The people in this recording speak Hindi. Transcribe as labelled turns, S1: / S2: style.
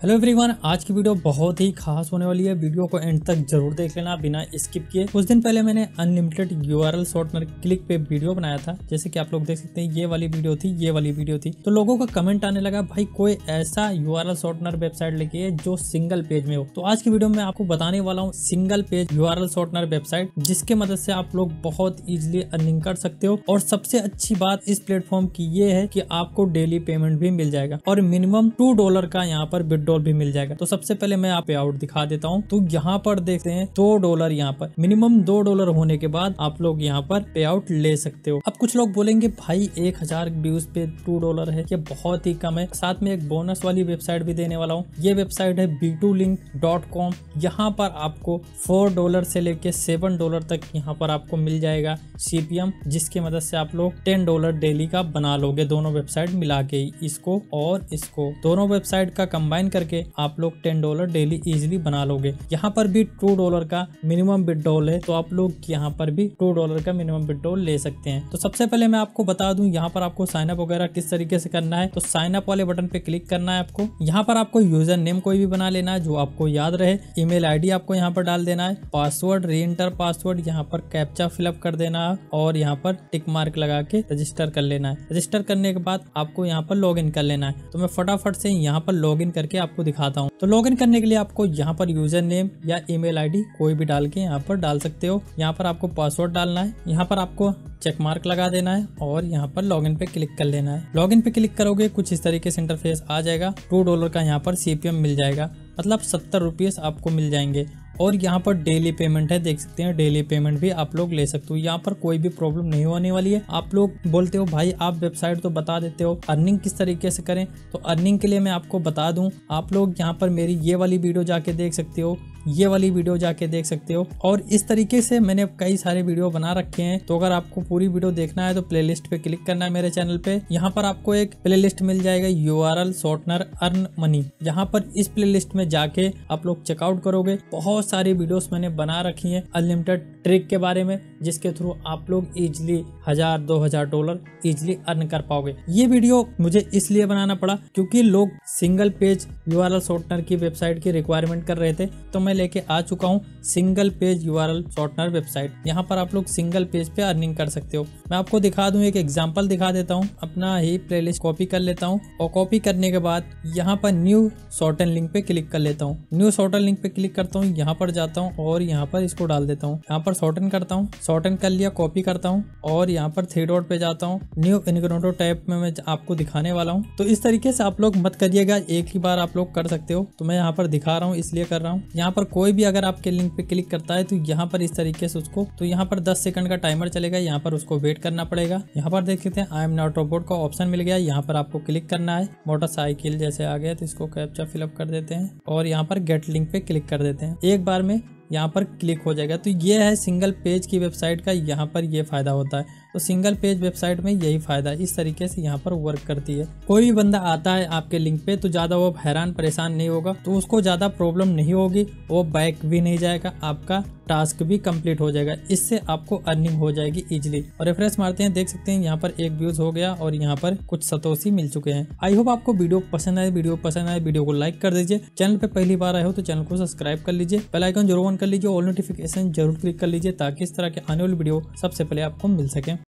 S1: हेलो एवरीवन, आज की वीडियो बहुत ही खास होने वाली है। वीडियो को एंड तक ज़रूर देख लेना, बिना स्किप किए। कुछ दिन पहले मैंने unlimited U URL shortener click पे वीडियो बनाया था। जैसे कि आप लोग देख सकते हैं, ये वाली वीडियो थी, ये वाली वीडियो थी। तो लोगों का कमेंट आने लगा, भाई, कोई ऐसा यूआरएल शॉर्टनर वेबसाइट लेके जो सिंगल पेज में हो? तो आज की वीडियो में आपको बताने वाला हूँ single page URL shortener website जिसके मदद से आप लोग बहुत इजिली अर्निंग कर सकते हो। और सबसे अच्छी बात इस प्लेटफॉर्म की ये है की आपको डेली पेमेंट भी मिल जाएगा। और मिनिमम टू डॉलर का यहाँ पर विड्रॉल भी मिल जाएगा। तो सबसे पहले मैं आप आउट दिखा देता हूँ। तो यहाँ पर देखते हैं, दो डॉलर यहाँ पर। मिनिमम दो डॉलर होने के बाद आप लोग यहाँ पर पे आउट ले सकते हो। अब कुछ लोग बोलेंगे, भाई, एक हज़ार व्यूज़ पे टू डॉलर है। ये बहुत ही कम है। साथ में एक बोनस वाली वेबसाइट भी देने वाला हूँ। ये वेबसाइट है B two link dot com यहाँ पर आपको फोर डॉलर से लेके सेवन डॉलर तक यहाँ पर आपको मिल जाएगा सीपीएम जिसकी मदद से आप लोग टेन डॉलर डेली का बना लोगे दोनों वेबसाइट मिला के इसको और इसको। दोनों वेबसाइट का कंबाइन करके आप लोग टेन डॉलर डेली इजिली बना लोगे। यहाँ पर भी टू डॉलर का मिनिमम विड्रॉल है तो आप लोग यहाँ पर भी टू डॉलर का मिनिमम विड्रॉल ले सकते हैं। तो सबसे पहले मैं आपको बता दूँ, यहाँ पर आपको साइन अप वगैरह किस तरीके से करना है। तो साइन अप वाले बटन पे क्लिक करना है आपको। यहाँ पर आपको यूज़र नेम कोई भी बना लेना है, जो आपको याद रहे। ईमेल आईडी आपको यहाँ पर डाल देना है। पासवर्ड री इंटर पासवर्ड यहाँ पर कैप्चा फिलअप कर देना है और यहाँ पर टिक मार्क लगा के रजिस्टर कर लेना है। रजिस्टर करने के बाद आपको यहाँ पर लॉग कर लेना है। तो मैं फटाफट से यहाँ पर लॉग करके आपको दिखाता हूँ। तो लॉगिन करने के लिए आपको यहाँ पर यूज़र नेम या ईमेल आईडी कोई भी डाल के यहाँ पर डाल सकते हो। यहाँ पर आपको पासवर्ड डालना है। यहाँ पर आपको चेक मार्क लगा देना है और यहाँ पर लॉगिन पे क्लिक कर लेना है। लॉगिन पे क्लिक करोगे कुछ इस तरीके से इंटरफेस आ जाएगा। टू डॉलर का यहाँ पर सीपीएम मिल जाएगा। मतलब सत्तर रुपीज़ आपको मिल जाएँगे। और यहाँ पर डेली पेमेंट है, देख सकते हैं डेली पेमेंट भी आप लोग ले सकते हो। यहाँ पर कोई भी प्रॉब्लम नहीं होने वाली है। आप लोग बोलते हो, भाई, आप वेबसाइट तो बता देते हो अर्निंग किस तरीके से करें? तो अर्निंग के लिए मैं आपको बता दूँ, आप लोग यहाँ पर मेरी ये वाली वीडियो जाके देख सकते हो। ये वाली वीडियो जाके देख सकते हो। और इस तरीके से मैंने कई सारे वीडियो बना रखे हैं। तो अगर आपको पूरी वीडियो देखना है तो प्लेलिस्ट पे क्लिक करना है मेरे चैनल पे। यहाँ पर आपको एक प्लेलिस्ट मिल जाएगा U R L shortener earn money यहाँ पर इस प्लेलिस्ट में जाके आप लोग चेकआउट करोगे। बहुत सारी वीडियोस मैंने बना रखी हैं अनलिमिटेड ट्रिक के बारे में। जिसके थ्रू आप लोग इजिली हज़ार, दो हज़ार डॉलर इजिली अर्न कर पाओगे। ये वीडियो मुझे इसलिए बनाना पड़ा क्योंकि लोग single page U R shortener की वेबसाइट की रिक्वायरमेंट कर रहे थे तो मैं लेके आ चुका हूँ single page U R shortener website यहाँ पर आप लोग सिंगल पेज पे अर्निंग कर सकते हो। मैं आपको दिखा दूँ, एक एग्ज़ाम्पल दिखा देता हूँ। अपना ही प्ले कॉपी कर लेता हूँ और कॉपी करने के बाद यहाँ पर न्यू शॉर्टन लिंक पे क्लिक कर लेता हूँ। न्यू शॉर्टन लिंक पे क्लिक करता हूँ, यहाँ पर जाता हूँ और यहाँ पर इसको डाल देता हूँ। यहाँ पर शॉर्टन करता हूँ शॉर्टन कर लिया कॉपी करता हूँ और यहाँ पर थ्री डॉट पे जाता हूँ। न्यू इनग्रोटो टाइप में मैं आपको दिखाने वाला हूँ। तो इस तरीके से आप लोग मत करिएगा, एक ही बार आप लोग कर सकते हो। तो मैं यहाँ पर दिखा रहा हूँ, इसलिए कर रहा हूँ। यहाँ पर कोई भी अगर आपके लिंक पे क्लिक करता है तो यहाँ पर इस तरीके से उसको तो यहाँ पर 10 सेकंड का टाइमर चलेगा। यहाँ पर उसको वेट करना पड़ेगा। यहाँ पर देख सकते हैं आई एम नॉट रोबोट का ऑप्शन मिल गया। यहाँ पर आपको क्लिक करना है। मोटरसाइकिल जैसे आ गया तो इसको कैप्चा फिलअप कर देते हैं और यहाँ पर गेट लिंक पे क्लिक कर देते हैं। एक बार में यहाँ पर क्लिक हो जाएगा। तो ये है सिंगल पेज की वेबसाइट का यहाँ पर ये फ़ायदा होता है। तो सिंगल पेज वेबसाइट में यही फ़ायदा है। इस तरीके से यहाँ पर वर्क करती है। कोई भी बंदा आता है आपके लिंक पे तो ज़्यादा वो हैरान, परेशान नहीं होगा। तो उसको ज़्यादा प्रॉब्लम नहीं होगी। वो बैक भी नहीं जाएगा। आपका टास्क भी कंप्लीट हो जाएगा, इससे आपको अर्निंग हो जाएगी इजिली और रेफरेंस मारते हैं, देख सकते हैं यहाँ पर एक व्यूज़ हो गया और यहाँ पर कुछ सतोशी मिल चुके हैं। आई होप आपको वीडियो पसंद आए, वीडियो पसंद आए, वीडियो को लाइक कर दीजिए। चैनल पर पहली बार आए हो तो चैनल को सब्सक्राइब कर लीजिए। बेल आइकन ज़रूर ऑन कर लीजिए ऑल नोटिफिकेशन ज़रूर क्लिक कर लीजिए ताकि इस तरह के आने वाली वीडियो सबसे पहले आपको मिल सके।